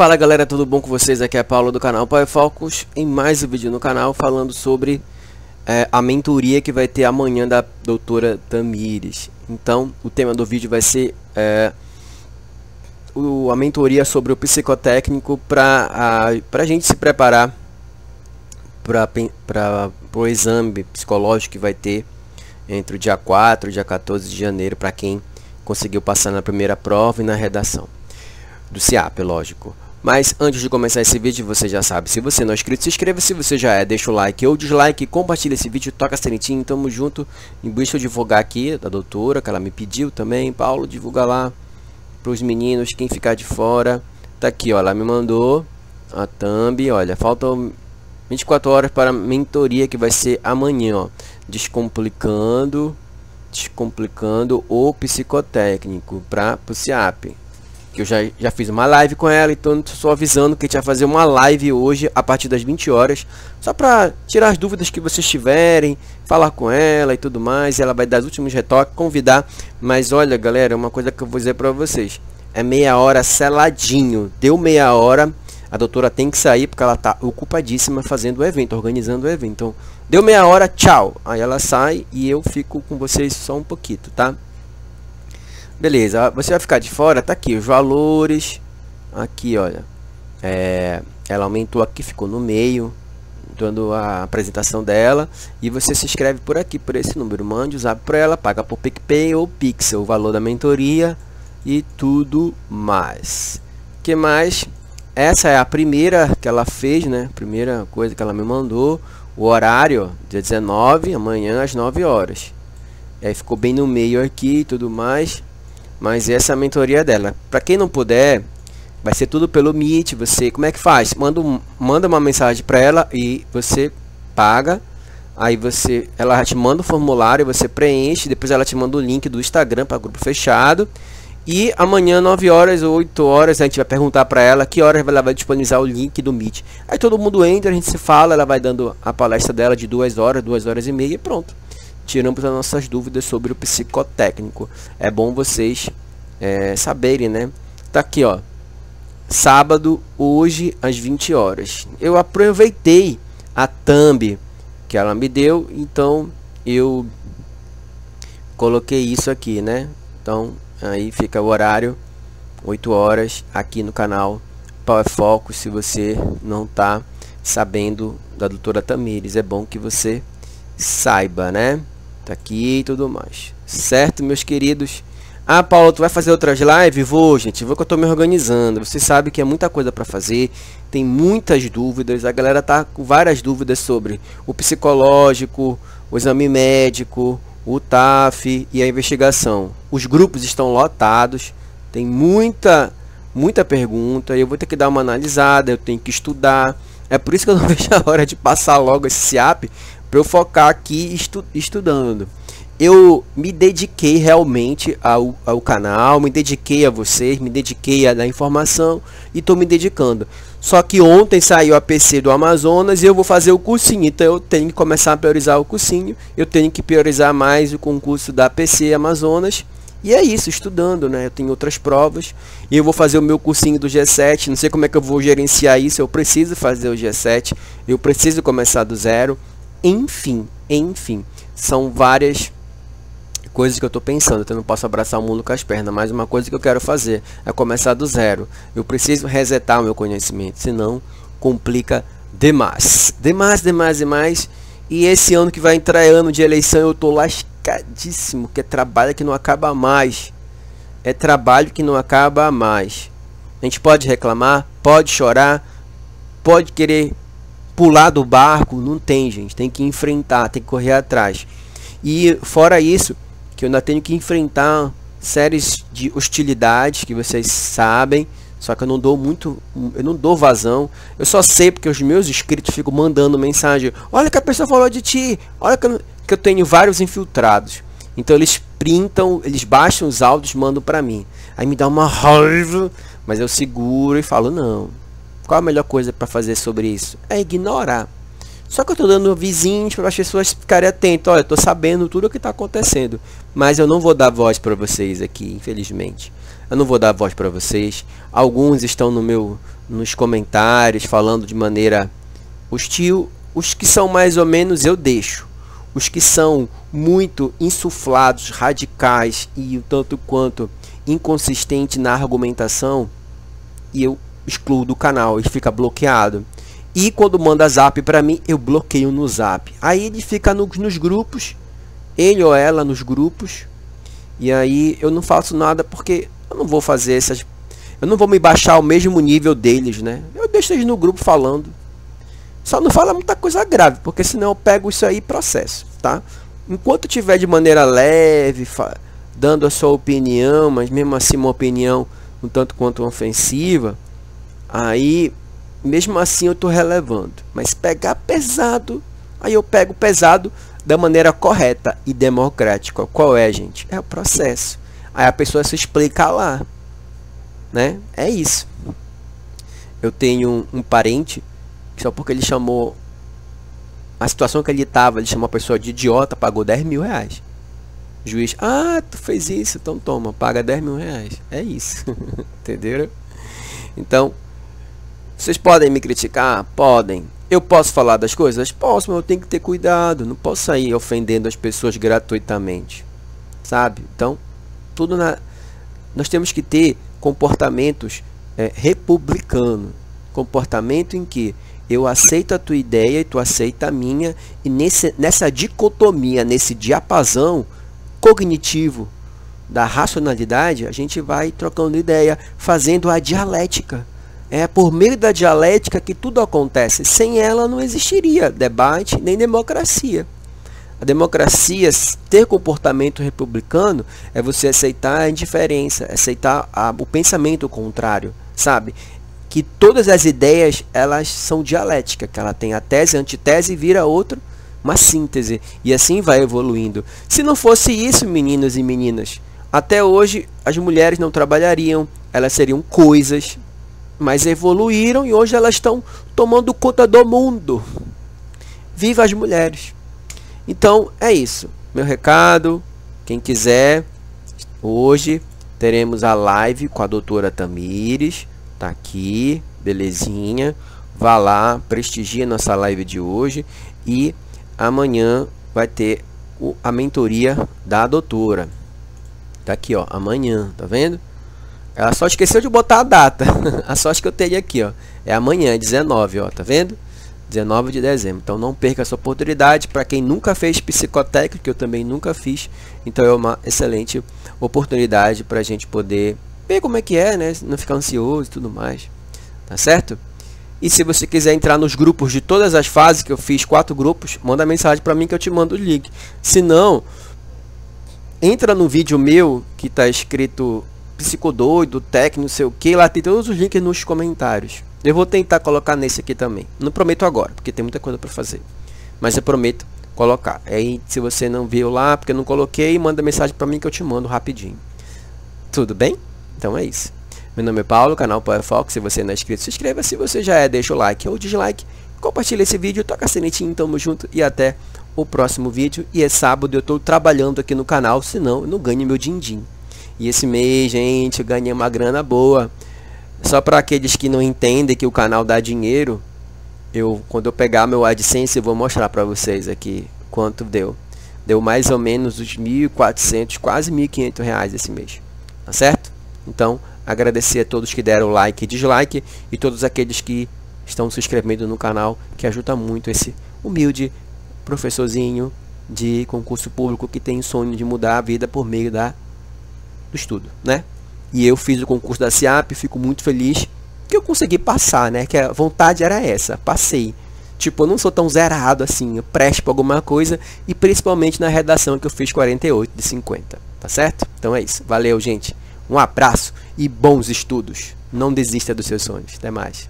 Fala galera, tudo bom com vocês? Aqui é Paulo do canal Power Focus em mais um vídeo no canal falando sobre é, a mentoria que vai ter amanhã da doutora Tamires. Então, o tema do vídeo vai ser é, o, a mentoria sobre o psicotécnico para a gente se preparar para o exame psicológico que vai ter entre o dia 4 e dia 14 de janeiro para quem conseguiu passar na primeira prova e na redação do CIAP, lógico. Mas antes de começar esse vídeo, você já sabe, se você não é inscrito, se inscreva, se você já é, deixa o like ou dislike, compartilha esse vídeo, toca sinetinho, tamo junto. E deixa eu divulgar aqui, da doutora, que ela me pediu também, Paulo, divulga lá pros meninos, quem ficar de fora. Tá aqui, ó, ela me mandou a thumb, olha, faltam 24 horas para a mentoria que vai ser amanhã, ó. Descomplicando, descomplicando o psicotécnico para o CIAP que eu já, já fiz uma live com ela, então só avisando que a gente vai fazer uma live hoje a partir das 20 horas, só para tirar as dúvidas que vocês tiverem, falar com ela e tudo mais, ela vai dar os últimos retoques, convidar, mas olha galera, uma coisa que eu vou dizer para vocês, é meia hora seladinho, deu meia hora, a doutora tem que sair porque ela tá ocupadíssima fazendo o evento, organizando o evento, então deu meia hora, tchau, aí ela sai e eu fico com vocês só um pouquinho, tá? Beleza, você vai ficar de fora, tá aqui os valores. Aqui, olha. É, ela aumentou aqui, ficou no meio, dando a apresentação dela. E você se inscreve por aqui, por esse número. Mande zap para ela, paga por PicPay ou Pixel, o valor da mentoria e tudo mais. que mais? Essa é a primeira que ela fez, né? Primeira coisa que ela me mandou. O horário, dia 19, amanhã às 9 horas. Aí ficou bem no meio aqui e tudo mais. Mas essa é a mentoria dela. Para quem não puder, vai ser tudo pelo Meet. Você, como é que faz? Manda, manda uma mensagem para ela e você paga. Aí você, ela te manda o formulário, você preenche, depois ela te manda o link do Instagram para grupo fechado. E amanhã, 9 horas ou 8 horas, a gente vai perguntar para ela que horas ela vai disponibilizar o link do Meet. Aí todo mundo entra, a gente se fala, ela vai dando a palestra dela de 2 horas, 2 horas e meia e pronto tiramos as nossas dúvidas sobre o psicotécnico. É bom vocês é, saberem, né? Tá aqui, ó. Sábado, hoje, às 20 horas. Eu aproveitei a thumb que ela me deu, então eu coloquei isso aqui, né? Então, aí fica o horário, 8 horas, aqui no canal Power Focus, se você não tá sabendo da doutora Tamires. É bom que você saiba, né? Tá aqui e tudo mais. Certo, meus queridos? Ah, Paulo, tu vai fazer outras lives? Vou, gente. Vou que eu tô me organizando. Você sabe que é muita coisa para fazer. Tem muitas dúvidas. A galera tá com várias dúvidas sobre o psicológico, o exame médico, o TAF e a investigação. Os grupos estão lotados. Tem muita, muita pergunta. Eu vou ter que dar uma analisada. Eu tenho que estudar. É por isso que eu não vejo a hora de passar logo esse SIAP para eu focar aqui estu estudando. Eu me dediquei realmente ao, ao canal, me dediquei a vocês, me dediquei a dar informação e estou me dedicando. Só que ontem saiu a PC do Amazonas e eu vou fazer o cursinho, então eu tenho que começar a priorizar o cursinho, eu tenho que priorizar mais o concurso da PC Amazonas. E é isso, estudando, né? Eu tenho outras provas e eu vou fazer o meu cursinho do G7. Não sei como é que eu vou gerenciar isso. Eu preciso fazer o G7, eu preciso começar do zero. Enfim, enfim, são várias coisas que eu estou pensando. Eu não posso abraçar o mundo com as pernas, mas uma coisa que eu quero fazer é começar do zero. Eu preciso resetar o meu conhecimento, senão complica demais. Demais, demais, demais. E esse ano que vai entrar é ano de eleição, eu estou lascadíssimo, que é trabalho que não acaba mais. É trabalho que não acaba mais. A gente pode reclamar, pode chorar, pode querer pular do barco, não tem, gente. Tem que enfrentar, tem que correr atrás. E fora isso, que eu ainda tenho que enfrentar séries de hostilidades que vocês sabem. Só que eu não dou muito, eu não dou vazão. Eu só sei porque os meus inscritos ficam mandando mensagem. Olha que a pessoa falou de ti. Olha que eu, que eu tenho vários infiltrados. Então eles printam, eles baixam os áudios, mandam para mim. Aí me dá uma raiva, mas eu seguro e falo não. Qual a melhor coisa para fazer sobre isso? É ignorar. Só que eu estou dando vizinhos para as pessoas ficarem atentas. Olha, estou sabendo tudo o que está acontecendo. Mas eu não vou dar voz para vocês aqui, infelizmente. eu não vou dar voz para vocês. Alguns estão no meu nos comentários falando de maneira hostil. Os que são mais ou menos eu deixo. Os que são muito insuflados, radicais e o tanto quanto inconsistente na argumentação, eu excluo do canal, ele fica bloqueado. E quando manda zap para mim, eu bloqueio no zap. Aí ele fica no, nos grupos, ele ou ela nos grupos, e aí eu não faço nada porque eu não vou fazer essas. Eu não vou me baixar ao mesmo nível deles, né? Eu deixo eles no grupo falando. Só não fala muita coisa grave, porque senão eu pego isso aí e processo, tá? Enquanto tiver de maneira leve, dando a sua opinião, mas mesmo assim uma opinião um tanto quanto ofensiva, aí mesmo assim eu estou relevando. Mas pegar pesado, aí eu pego pesado da maneira correta e democrática. Qual é, gente? É o processo. Aí a pessoa se explica lá. Né? É isso. Eu tenho um, parente que só porque ele chamou a situação que ele estava, ele chamou a pessoa de idiota, pagou 10 mil reais. Juiz, ah, tu fez isso, então toma, paga 10 mil reais. É isso. Entenderam? Então, vocês podem me criticar? Podem. Eu posso falar das coisas? Posso, mas eu tenho que ter cuidado. Não posso sair ofendendo as pessoas gratuitamente. Sabe? Então, tudo na. Nós temos que ter comportamentos é, republicano. Comportamento em que eu aceito a tua ideia e tu aceita a minha. E nesse, nessa dicotomia, nesse diapasão cognitivo da racionalidade, a gente vai trocando ideia, fazendo a dialética. É por meio da dialética que tudo acontece. Sem ela não existiria debate nem democracia. A democracia, ter comportamento republicano, é você aceitar a indiferença, aceitar a, o pensamento contrário, sabe? Que todas as ideias elas são dialéticas, que ela tem a tese, a antitese e vira outra, uma síntese. E assim vai evoluindo. Se não fosse isso, meninos e meninas, até hoje as mulheres não trabalhariam, elas seriam coisas, mas evoluíram e hoje elas estão tomando conta do mundo. Viva as mulheres! Então é isso. Meu recado. Quem quiser, hoje teremos a live com a doutora Tamires. Tá aqui, belezinha. Vá lá, prestigie nossa live de hoje. E amanhã vai ter a mentoria da doutora. Tá aqui, ó, amanhã, tá vendo? Ela só esqueceu de botar a data. a sorte que eu tenho aqui, ó. É amanhã, 19, ó. Tá vendo? 19 de dezembro. Então não perca essa oportunidade. Para quem nunca fez psicotécnico, que eu também nunca fiz. Então é uma excelente oportunidade para a gente poder ver como é que é, né? Não ficar ansioso e tudo mais. Tá certo? E se você quiser entrar nos grupos de todas as fases, que eu fiz quatro grupos, manda mensagem para mim que eu te mando o link. Se não, entra no vídeo meu que está escrito psicodoido, técnico, sei o que, lá tem todos os links nos comentários. Eu vou tentar colocar nesse aqui também. Não prometo agora, porque tem muita coisa para fazer. Mas eu prometo colocar. Aí se você não viu lá, porque eu não coloquei, manda mensagem para mim que eu te mando rapidinho. Tudo bem? Então é isso. Meu nome é Paulo, canal Power Fox. Se você não é inscrito, se inscreva. Se você já é, deixa o like ou dislike. Compartilha esse vídeo, toca a sinetinha, tamo junto e até o próximo vídeo. E é sábado, eu estou trabalhando aqui no canal, senão eu não ganho meu din-din. E esse mês, gente, eu ganhei uma grana boa. Só para aqueles que não entendem que o canal dá dinheiro, eu quando eu pegar meu AdSense eu vou mostrar para vocês aqui quanto deu. Deu mais ou menos os 1.400, quase 1.500 reais esse mês. Tá certo? Então, agradecer a todos que deram like e dislike e todos aqueles que estão se inscrevendo no canal, que ajuda muito esse humilde professorzinho de concurso público que tem sonho de mudar a vida por meio da do estudo, né? E eu fiz o concurso da SIAP, fico muito feliz que eu consegui passar, né? Que a vontade era essa, passei. Tipo, eu não sou tão zerado assim, eu presto pra alguma coisa e principalmente na redação que eu fiz 48 de 50, tá certo? Então é isso. Valeu, gente. Um abraço e bons estudos. Não desista dos seus sonhos. Até mais.